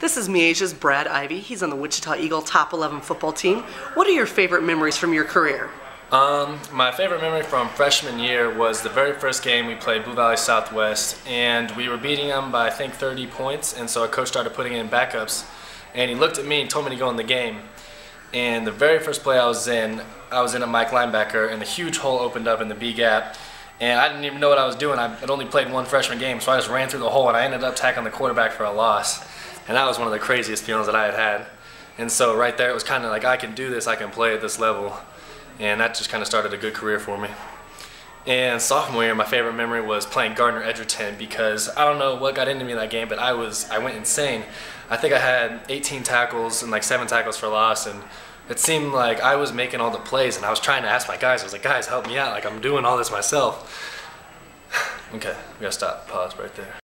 This is Miege's Brad Ivey. He's on the Wichita Eagle top 11 football team. What are your favorite memories from your career? Um, my favorite memory from freshman year was the very first game we played Blue Valley Southwest, and we were beating them by I think 30 points, and so our coach started putting in backups, and he looked at me and told me to go in the game. And the very first play I was in, I was in a Mike linebacker, and a huge hole opened up in the B gap, and I didn't even know what I was doing. I had only played one freshman game, so I just ran through the hole, and I ended up tackling the quarterback for a loss. And that was one of the craziest feelings that I had had. And so right there, it was kind of like, I can do this, I can play at this level. And that just kind of started a good career for me. And sophomore year, my favorite memory was playing Gardner Edgerton because I don't know what got into me in that game, but I was I went insane. I think I had 18 tackles and like seven tackles for loss, and it seemed like I was making all the plays, and I was trying to ask my guys. I was like, guys, help me out! Like I'm doing all this myself. okay, we gotta stop. Pause right there.